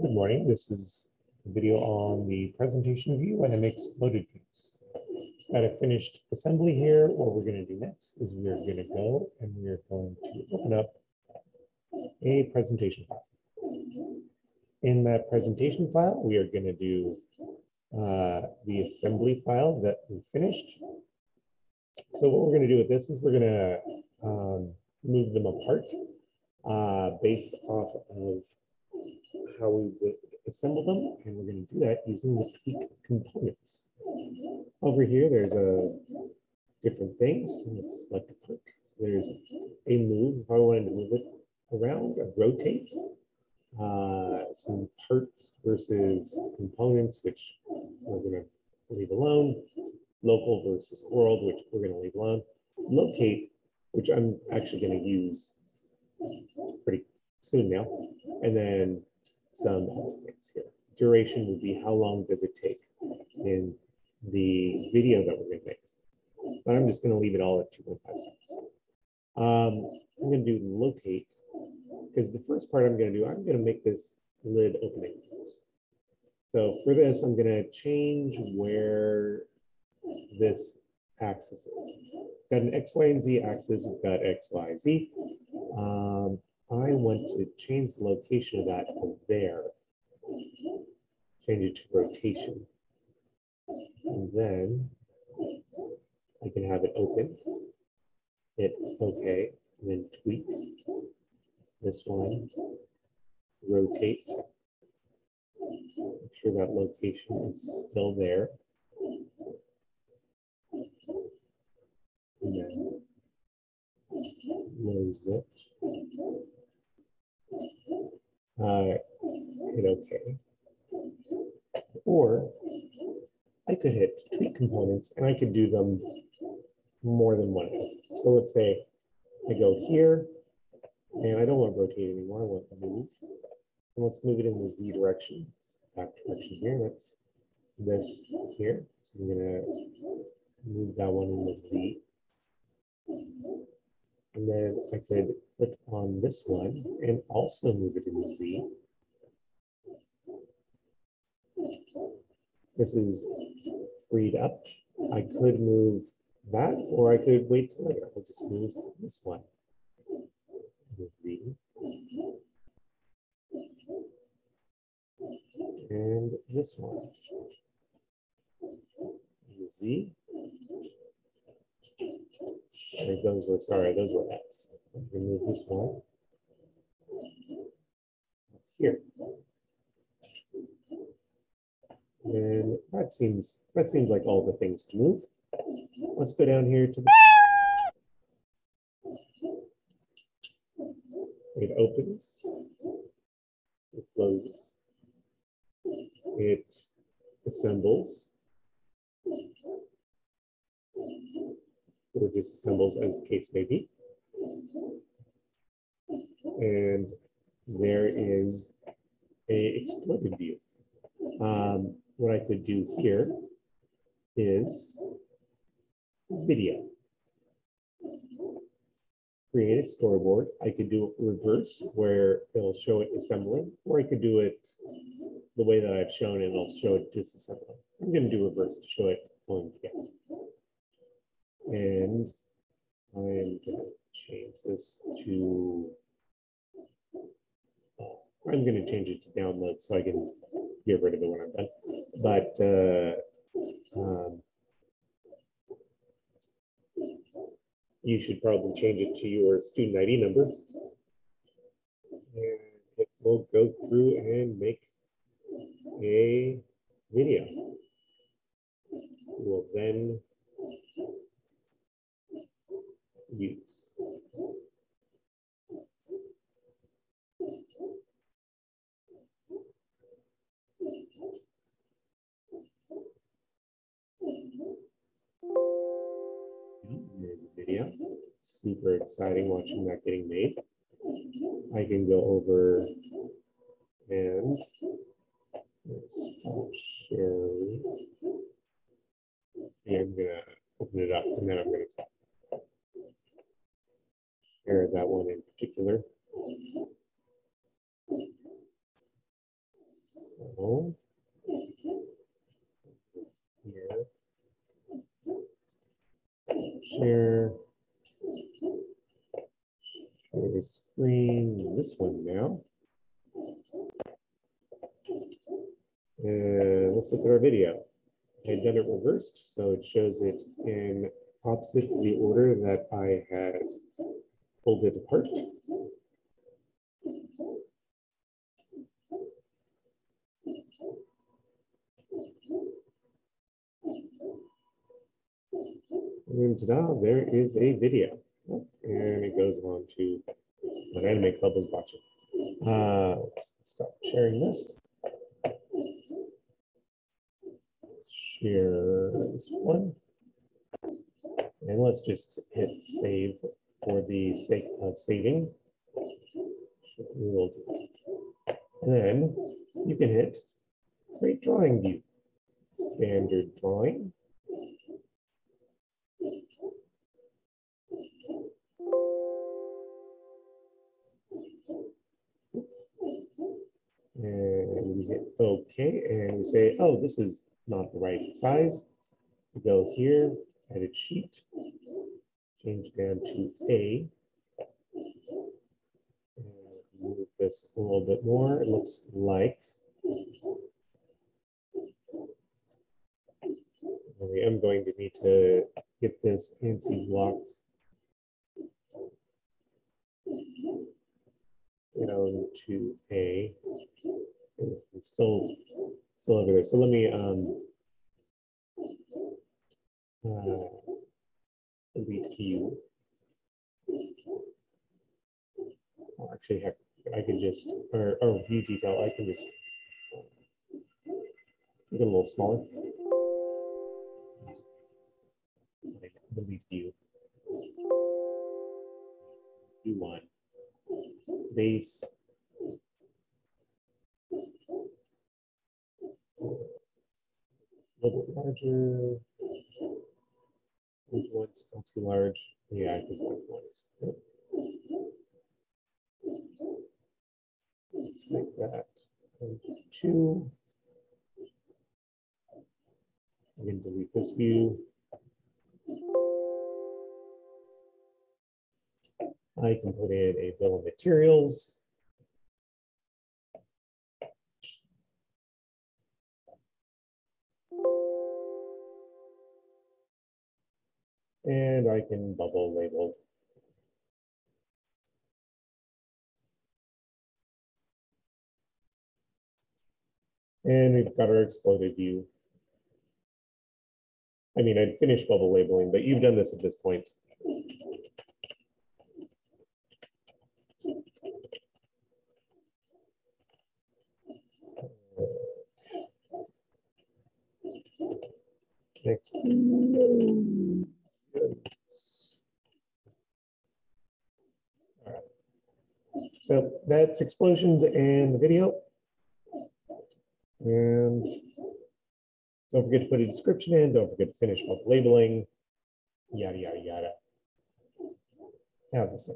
Good morning. This is a video on the presentation view and MX exploded views. Got a finished assembly here. What we're going to do next is we're going to go and we're going to open up a presentation file. In that presentation file, we are going to do uh, the assembly files that we finished. So what we're going to do with this is we're going to um, move them apart uh, based off of how we would assemble them, and we're going to do that using the tweak components. Over here, there's a different things. Let's select a click. So there's a move. If I wanted to move it around, a rotate, uh, some parts versus components, which we're going to leave alone. Local versus world, which we're going to leave alone. Locate, which I'm actually going to use pretty soon now. And then some things here. Duration would be how long does it take in the video that we're going to make. But I'm just going to leave it all at 2.5 seconds. Um, I'm going to do locate because the first part I'm going to do, I'm going to make this lid opening. So for this, I'm going to change where this axis is. Got an X, Y, and Z axis. We've got X, Y, Z. Um, I want to change the location of that to there. Change it to rotation. And then I can have it open, hit OK, and then tweak this one, rotate, make sure that location is still there. And then close it uh, hit OK. Or I could hit tweak components and I could do them more than one. So let's say I go here and I don't want to rotate anymore. I want to move. And let's move it in the Z direction. Back direction here. That's this here. So I'm going to move that one in the Z. And then I could click on this one and also move it in the Z. This is freed up. I could move that or I could wait till later. I'll just move this one. The Z. And this one. Z. And those were, sorry, those were X. Remove this one. Here. And that seems, that seems like all the things to move. Let's go down here to the It opens, it closes, it assembles, or disassembles as case may be. And there is a exploded view. Um, what I could do here is video. Create a storyboard. I could do it reverse where it'll show it assembling, or I could do it the way that I've shown it, it'll show it disassembling. I'm going to do reverse to show it going together. And I'm going to change this to, uh, I'm going to change it to download so I can get rid of it when I'm done. But uh, um, you should probably change it to your student ID number. And it will go through and make a video. We'll then use. Video. Super exciting watching that getting made. I can go over and let's share. And I'm gonna open it up and then I'm gonna talk share that one in particular. So, Here. Share. Share the screen, this one now. And let's look at our video. I had done it reversed, so it shows it in opposite the order that I had pulled it apart. And ta-da, there is a video. And it goes on to what Anime Club is watching. Uh, let's stop sharing this. Share this one. And let's just hit save for the sake of saving. We will do. And then you can hit create drawing view. Standard drawing. And we hit OK, and we say, oh, this is not the right size. We go here, edit sheet, change down to A. And move this a little bit more. It looks like. I am going to need to get this ANSI block down to A. It's still still there. So let me um uh, Well, actually, heck, I can just or, or view detail. I can just make it a little smaller. Delete view. View one base. A little bit larger. This one's still too large. Yeah, I think one is. Let's make that two. I can delete this view. I can put in a bill of materials. And I can bubble label. And we've got our exploded view. I mean, I'd finished bubble labeling, but you've done this at this point. Next. So that's explosions and the video. And don't forget to put a description in. Don't forget to finish up labeling. Yada, yada, yada. Now this.